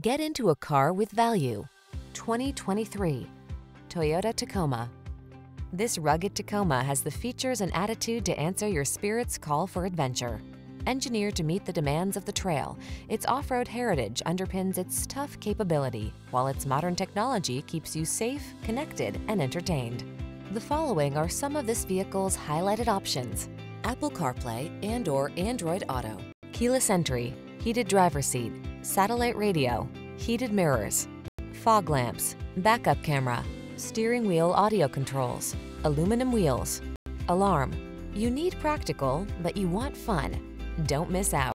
Get into a car with value. 2023 Toyota Tacoma. This rugged Tacoma has the features and attitude to answer your spirit's call for adventure. Engineered to meet the demands of the trail, its off-road heritage underpins its tough capability, while its modern technology keeps you safe, connected, and entertained. The following are some of this vehicle's highlighted options. Apple CarPlay and or Android Auto, keyless entry, heated driver seat, satellite radio, heated mirrors, fog lamps, backup camera, steering wheel audio controls, aluminum wheels, alarm. You need practical, but you want fun. Don't miss out.